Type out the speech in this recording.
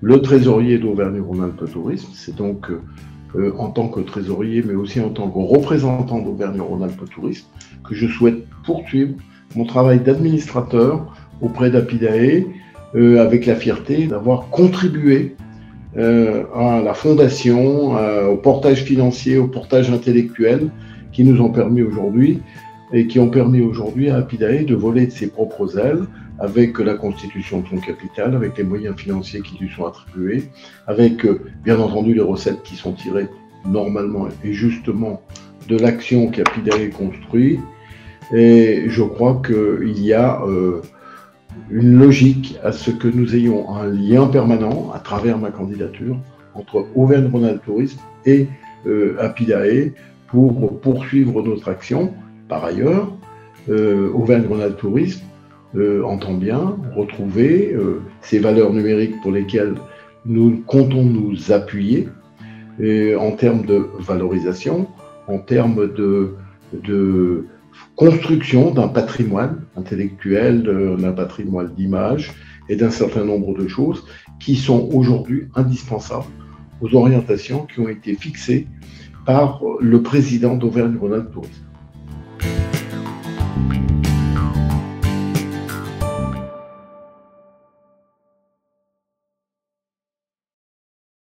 le trésorier d'Auvergne-Rhône-Alpes Tourisme. C'est donc euh, en tant que trésorier, mais aussi en tant que représentant d'Auvergne-Rhône-Alpes Tourisme, que je souhaite poursuivre mon travail d'administrateur auprès d'Apidae, euh, avec la fierté d'avoir contribué euh, à la fondation, au portage financier, au portage intellectuel qui nous ont permis aujourd'hui et qui ont permis aujourd'hui à Apidae de voler de ses propres ailes avec la constitution de son capital, avec les moyens financiers qui lui sont attribués, avec euh, bien entendu les recettes qui sont tirées normalement et justement de l'action qu'Apidae construit. Et je crois qu'il y a euh, une logique à ce que nous ayons un lien permanent à travers ma candidature entre Auvergne-Rhône-Alpes Tourisme et euh, Apidae pour poursuivre notre action. Par ailleurs, Auvergne-Rhône-Alpes Tourisme euh, entend bien retrouver euh, ces valeurs numériques pour lesquelles nous comptons nous appuyer en termes de valorisation, en termes de, de construction d'un patrimoine intellectuel, d'un patrimoine d'image et d'un certain nombre de choses qui sont aujourd'hui indispensables aux orientations qui ont été fixées par le président d'Auvergne-Rhône-Alpes.